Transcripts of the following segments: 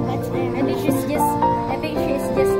much. I think she's just, I think she's just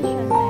你选。